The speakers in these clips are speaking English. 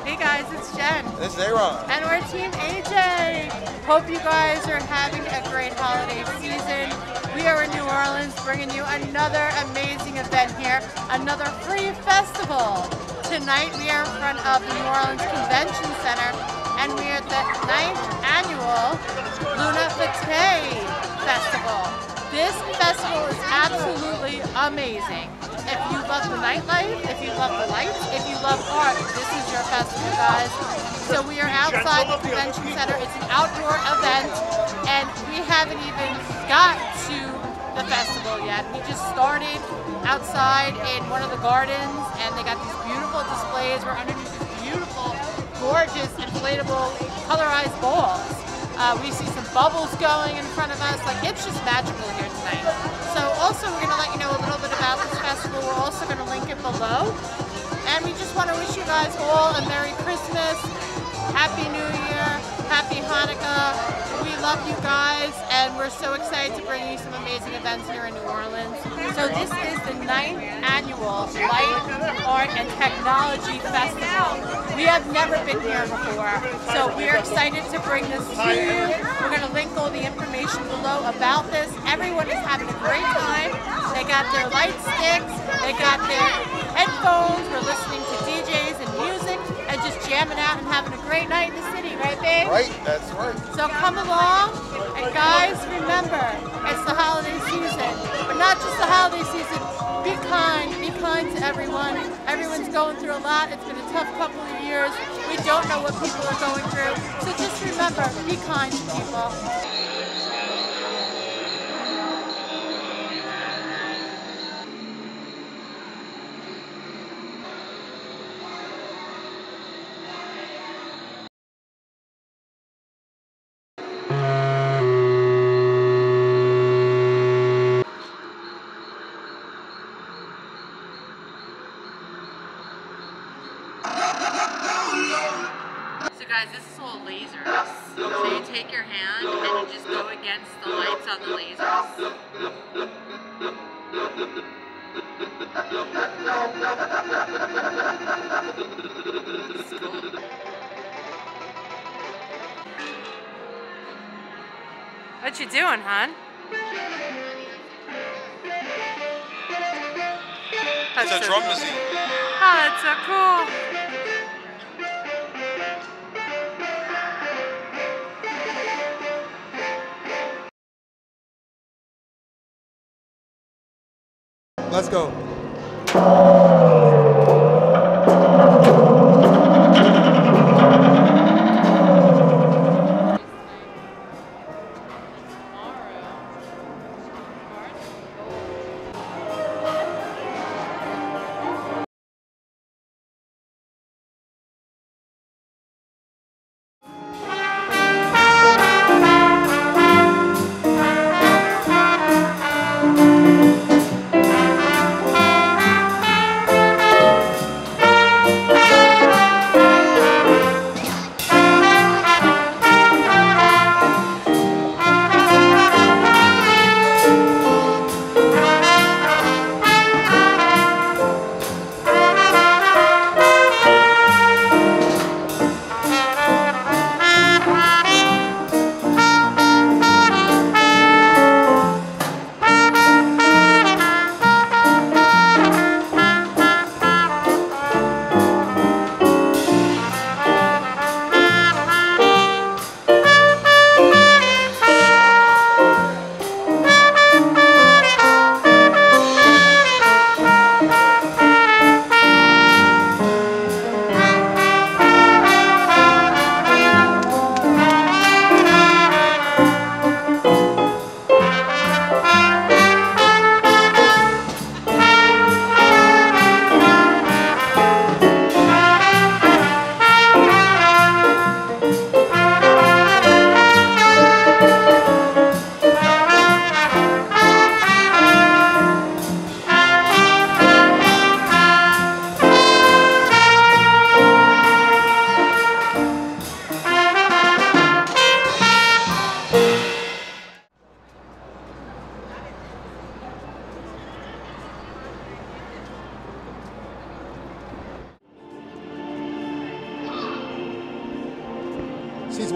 Hey guys, it's Jen. This is Aaron. And we're Team AJ. Hope you guys are having a great holiday season. We are in New Orleans bringing you another amazing event here, another free festival. Tonight we are in front of the New Orleans Convention Center and we are at the 9th annual Luna Fete Festival. This festival is absolutely amazing. If you love the nightlife, if you love the lights, if you love art, this is your festival, guys. So we are outside the convention center. It's an outdoor event, and we haven't even got to the festival yet. We just started outside in one of the gardens, and they got these beautiful displays. We're underneath these beautiful, gorgeous, inflatable, colorized balls. Uh, we see bubbles going in front of us. Like, it's just magical here tonight. So also, we're going to let you know a little bit about this festival. We're also going to link it below. And we just want to wish you guys all a Merry Christmas, Happy New Year, Happy Hanukkah. We love you guys, and we're so excited to bring you some amazing events here in New Orleans. So this is the ninth annual Light, Art, and Technology Festival. We have never been here before, so we're excited to bring this to you. We're going to link all the information below about this. Everyone is having a great time. They got their light sticks, they got their headphones, we're listening to jamming out and having a great night in the city, right babe? Right, that's right. So come along, and guys, remember, it's the holiday season. But not just the holiday season, be kind, be kind to everyone. Everyone's going through a lot. It's been a tough couple of years. We don't know what people are going through. So just remember, be kind to people. Guys, this is all lasers. So you take your hand and you just go against the lights on the lasers. It's cool. What you doing, hon? It's a drum machine. Oh, that's so cool. Let's go.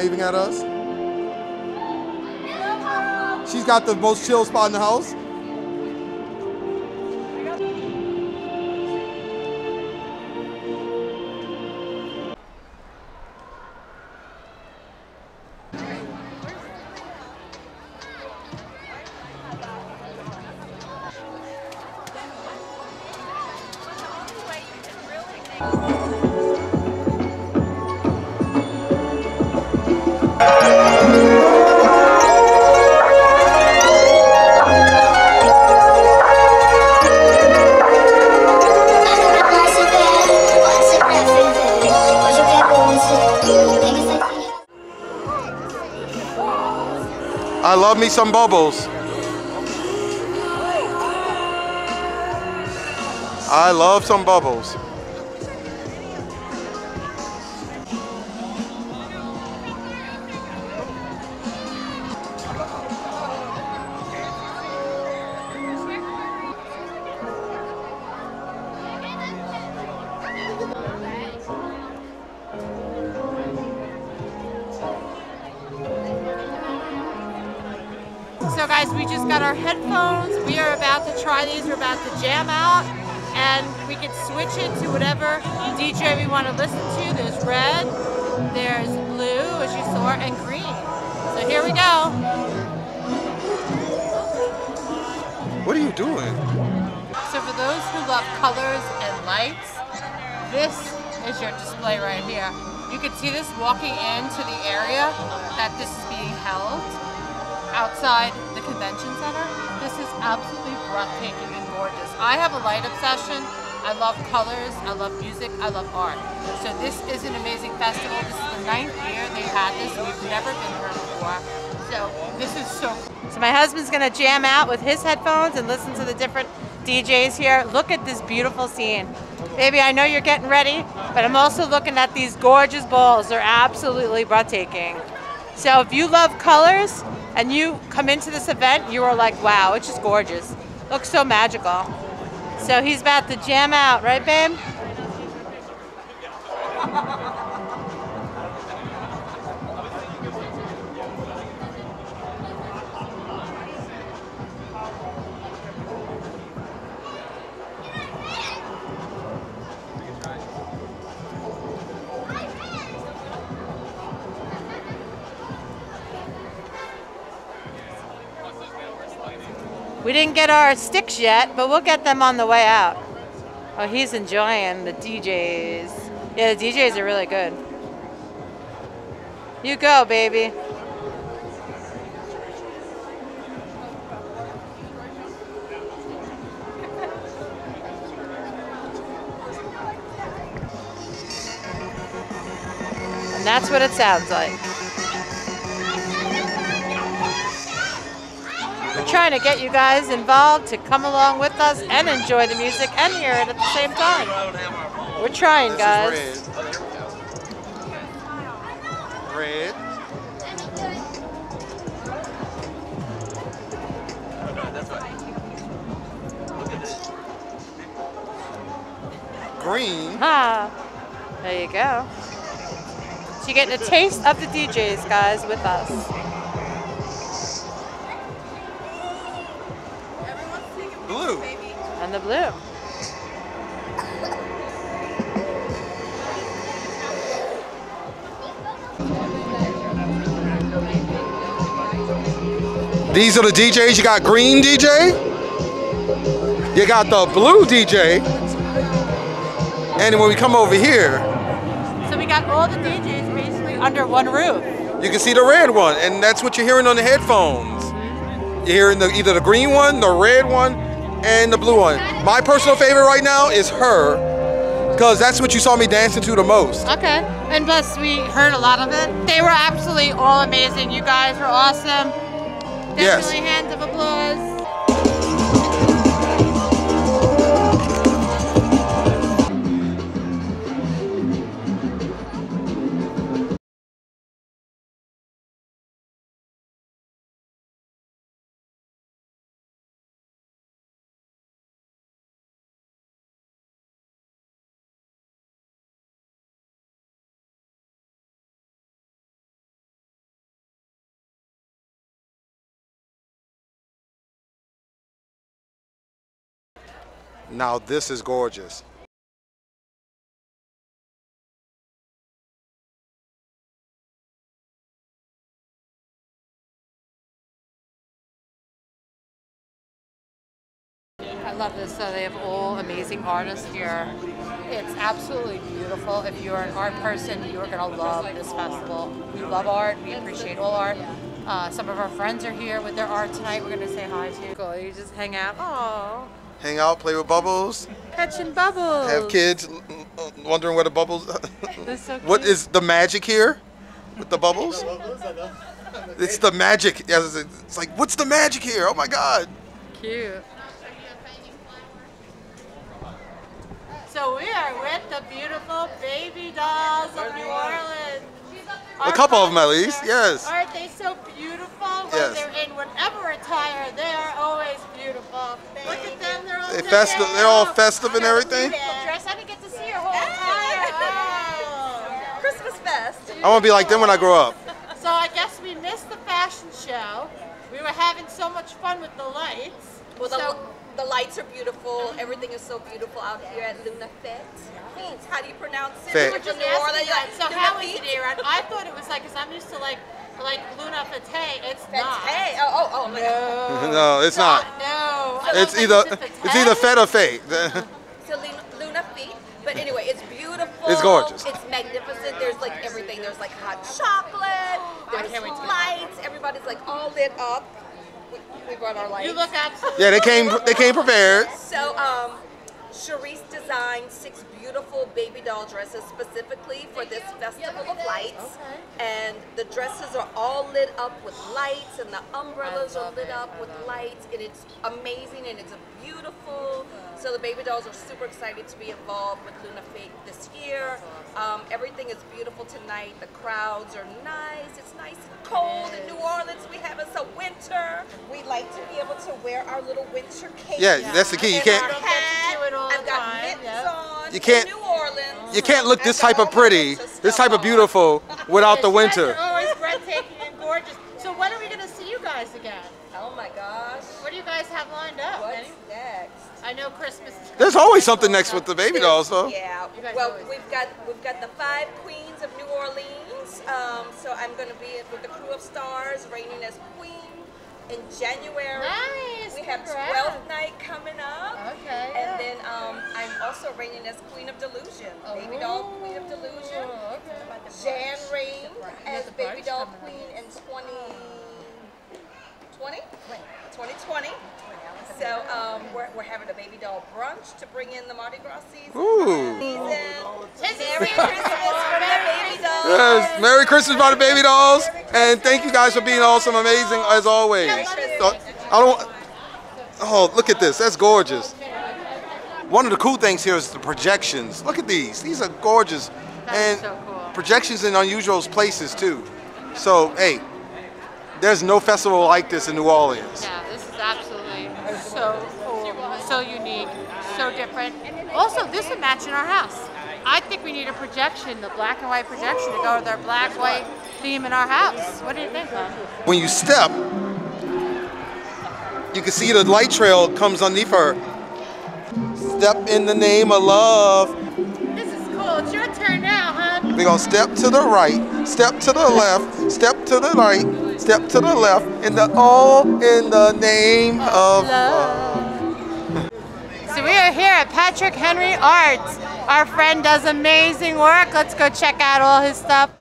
Waving at us. She's got the most chill spot in the house. I love me some bubbles. I love some bubbles. So guys, we just got our headphones. We are about to try these. We're about to jam out and we can switch it to whatever DJ we want to listen to. There's red, there's blue, as you saw, and green. So here we go. What are you doing? So for those who love colors and lights, this is your display right here. You can see this walking into the area that this is being held outside convention center. This is absolutely breathtaking and gorgeous. I have a light obsession. I love colors, I love music, I love art. So this is an amazing festival. This is the ninth year they've had this. We've never been here before. So this is so cool. So my husband's gonna jam out with his headphones and listen to the different DJs here. Look at this beautiful scene. Baby, I know you're getting ready, but I'm also looking at these gorgeous bowls. They're absolutely breathtaking. So if you love colors and you come into this event, you are like, wow, it's just gorgeous. Looks so magical. So he's about to jam out, right, babe? We didn't get our sticks yet, but we'll get them on the way out. Oh, he's enjoying the DJs. Yeah, the DJs are really good. You go, baby. And that's what it sounds like. Trying to get you guys involved to come along with us and enjoy the music and hear it at the same time. We're trying, guys. Red. Oh, red. Green. Ha! There you go. So you're getting a taste of the DJs, guys, with us. And the blue. These are the DJs. You got green DJ. You got the blue DJ. And when we come over here, So we got all the DJs basically under one roof. you can see the red one, and that's what you're hearing on the headphones. You're hearing the, either the green one, the red one, and the blue one. My personal favorite right now is her, because that's what you saw me dancing to the most. Okay. And plus, we heard a lot of it. They were absolutely all amazing. You guys were awesome. Yes. Definitely hands of applause. Now this is gorgeous. I love this. So they have all amazing artists here. It's absolutely beautiful. If you're an art person, you are going to love this festival. We love art. We appreciate all art. Uh, some of our friends are here with their art tonight. We're going to say hi to. Cool. You just hang out. Oh, Hang out, play with bubbles, catching bubbles. have kids wondering where the bubbles. So what is the magic here with the bubbles? It's the magic. It's like, what's the magic here? Oh my God. Cute. So we are with the beautiful baby dolls of New Orleans. A couple of them at least, yes. Aren't they so beautiful? When Yes. they're in whatever attire, they are always. Look at them, they're all They decked festive. They're all festive and everything. Dress, I didn't get to see your whole attire. Oh. Uh, Christmas Fest. I want to be like them when I grow up. So I guess we missed the fashion show. We were having so much fun with the lights. Well, the, so, the lights are beautiful. Everything is so beautiful out here at Luna Fete. How do you pronounce it? Fete. we were just New asking Orleans, that. So Luna how is Fete? it here? And I thought it was like, because I'm used to like, like Luna Fete. It's Fete. not. Oh, oh, oh. my God. No, it's not. No. It's either it's either fed or fate. So Luna, Luna Fete. But anyway, it's beautiful. It's gorgeous. It's magnificent. There's like everything. There's like hot chocolate. There's can't wait lights. Everybody's like all lit up. We, we brought our lights. You look absolutely. Yeah, they came they came prepared. So, um, Charisse designed six beautiful baby doll dresses specifically for this Festival of Lights. And the dresses are all lit up with lights, and the umbrellas are lit it. up with lights, and it's amazing and it's beautiful. So the baby dolls are super excited to be involved with Luna Fate this year. Um, everything is beautiful tonight. The crowds are nice. It's nice and cold in New Orleans. We have us a winter. We like to be able to wear our little winter cape. Yeah, that's the key. You can't our Don't get to hat. do it all I've got time, mittens yep. on. You can't- New Orleans. you can't look this got type of pretty, this type of beautiful without the winter. are always breathtaking and gorgeous. So when are we going to see you guys again? Oh my gosh. What do you guys have lined up? What's Any- next? I know Christmas is. There's always something next with the baby dolls, though. Yeah. Well, we've got we've got the five queens of New Orleans. Um, so I'm going to be with the crew of stars, reigning as queen in January. Nice, We have congrats. 12th night coming up. Okay. And then um, I'm also reigning as queen of delusion, baby doll queen of delusion. Oh, okay. Jan reigned as baby doll queen in 2020. 2020. So um, we're, we're having a baby doll brunch to bring in the Mardi Gras season. Ooh. Season. This is Merry. Christmas baby dolls. Yes, Merry Christmas by the baby dolls, and thank you guys for being awesome, amazing as always. I don't. Oh, look at this. That's gorgeous. One of the cool things here is the projections. Look at these. These are gorgeous, and is so cool. projections in unusual places too. So hey, there's no festival like this in New Orleans. Yeah, this is absolutely so cool, so unique, so different. Also, this would match in our house. I think we need a projection, the black and white projection, to go with our black white theme in our house. What do you think, hon? When you step, you can see the light trail comes underneath her. Step in the name of love. This is cool. It's your turn now, hon. We're gonna step to the right, step to the left, step to the right, step to the left, in the all in the name of So we are here at Patrick Henry Arts. Our friend does amazing work. Let's go check out all his stuff.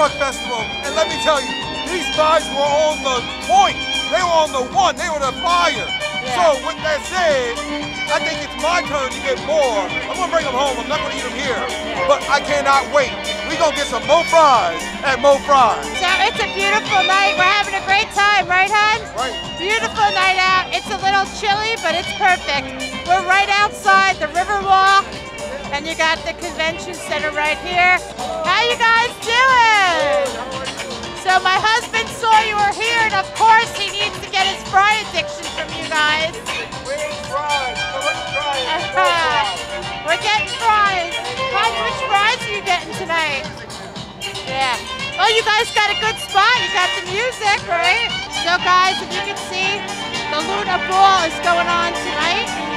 Truck Festival, and let me tell you, these guys were on the point. They were on the one. They were the fire. So with that said, I think it's my turn to get more. I'm gonna bring them home. I'm not gonna eat them here, but I cannot wait. We gonna get some Mo Fries at Mo Fries. So it's a beautiful night. We're having a great time, right, hon? Right. Beautiful night out. It's a little chilly, but it's perfect. We're right outside the Riverwalk, and you got the convention center right here. How you guys doing? So my husband saw you were here, and of course he needs to get his fry addiction from you guys. We're getting fries. Hon, which fries are you getting tonight? Yeah. Oh, you guys got a good spot. You got the music, right? So, guys, if you can see, the Luna Ball is going on tonight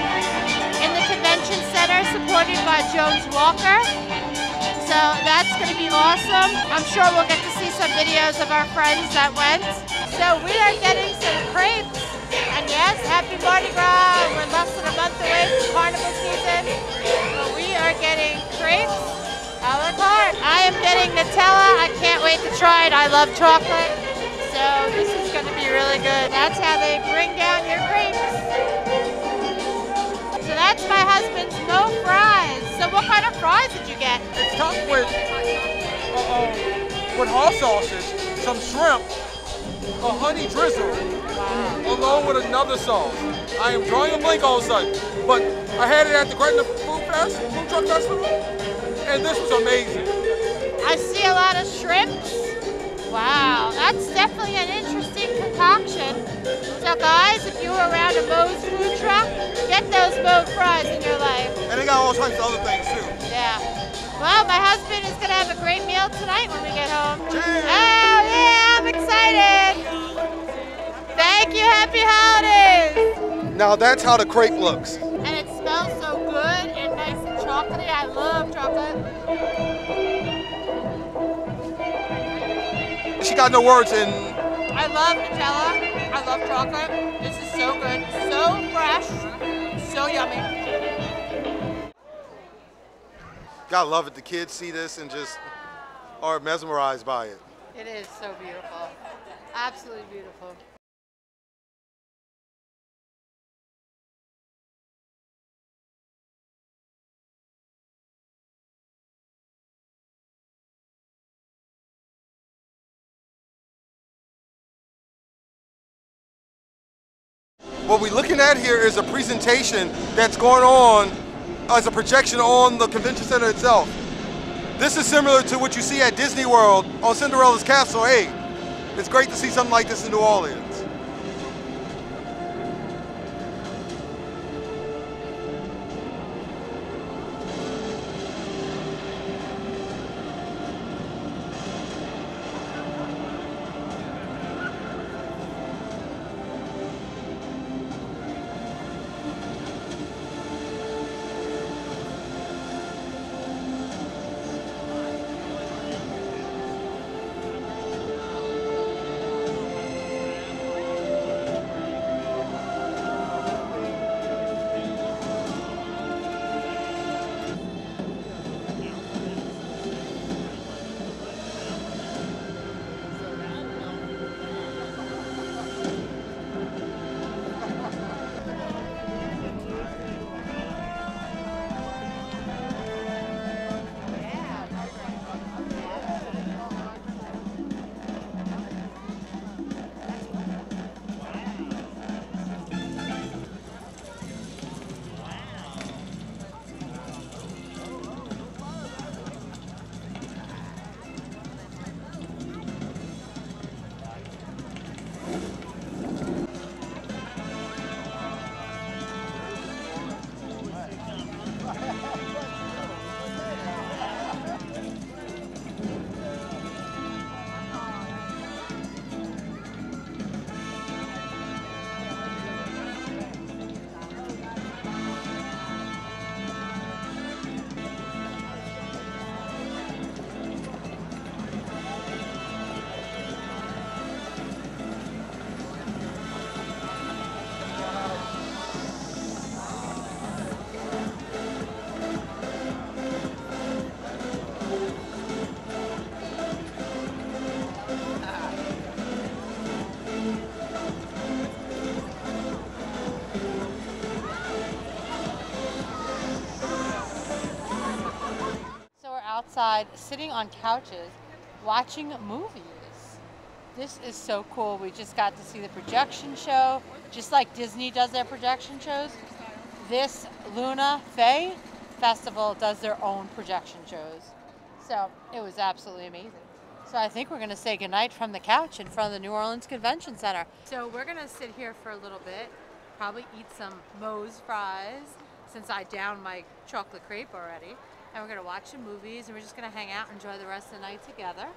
by Jones Walker. So that's going to be awesome. I'm sure we'll get to see some videos of our friends that went. So we are getting some crepes. And yes, happy Mardi Gras. We're less than a month away from carnival season. But we are getting crepes a la carte. I am getting Nutella. I can't wait to try it. I love chocolate. So this is going to be really good. That's how they bring down your crepes. That's my husband's Mo Fries. So what kind of fries did you get? It's topped with uh, um, with hot sauces, some shrimp, a honey drizzle, along with another sauce. I am drawing a blank all of a sudden, but I had it at the Gretna Food Fest, Food Truck Festival, and this was amazing. I see a lot of shrimps. Wow, that's definitely an interesting concoction. So guys, if you were around a Moe's food truck, get those Moe fries in your life. And they got all kinds of other things too. Yeah. Well, my husband is gonna have a great meal tonight when we get home. Cheers. Oh yeah, I'm excited. Thank you, happy holidays. Now that's how the crepe looks. And it smells so good and nice and chocolatey. I love chocolate. She got no words in. I love Nutella. I love chocolate. This is so good. So fresh. So yummy. gotta love it. The kids see this and just are mesmerized by it. It is so beautiful. Absolutely beautiful. What we're looking at here is a presentation that's going on as a projection on the convention center itself. This is similar to what you see at Disney World on Cinderella's Castle. Hey, it's great to see something like this in New Orleans. Sitting on couches, watching movies. This is so cool. We just got to see the projection show, just like Disney does their projection shows. This Luna Faye Festival does their own projection shows. So it was absolutely amazing. So I think we're going to say goodnight from the couch in front of the New Orleans Convention Center. So we're going to sit here for a little bit, probably eat some Moe's fries since I downed my chocolate crepe already. And we're going to watch some movies and we're just going to hang out and enjoy the rest of the night together.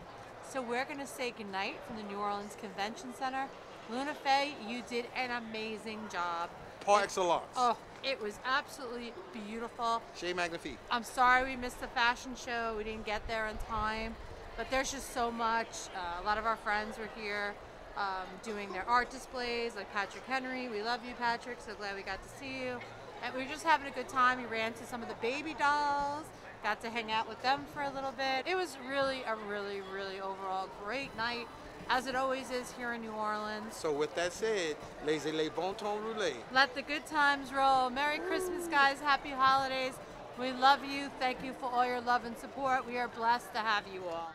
So we're going to say goodnight from the New Orleans Convention Center. Luna Faye, you did an amazing job. Par excellence. Oh, it was absolutely beautiful. Chez Magnifique. I'm sorry we missed the fashion show. We didn't get there in time, but there's just so much. Uh, a lot of our friends were here um, doing their art displays, like Patrick Henry. We love you, Patrick. So glad we got to see you. And we were just having a good time. We ran to some of the baby dolls, got to hang out with them for a little bit. It was really a really, really overall great night, as it always is here in New Orleans. So with that said, laissez les bon temps rouler. Let the good times roll. Merry Christmas, guys. Happy holidays. We love you. Thank you for all your love and support. We are blessed to have you all.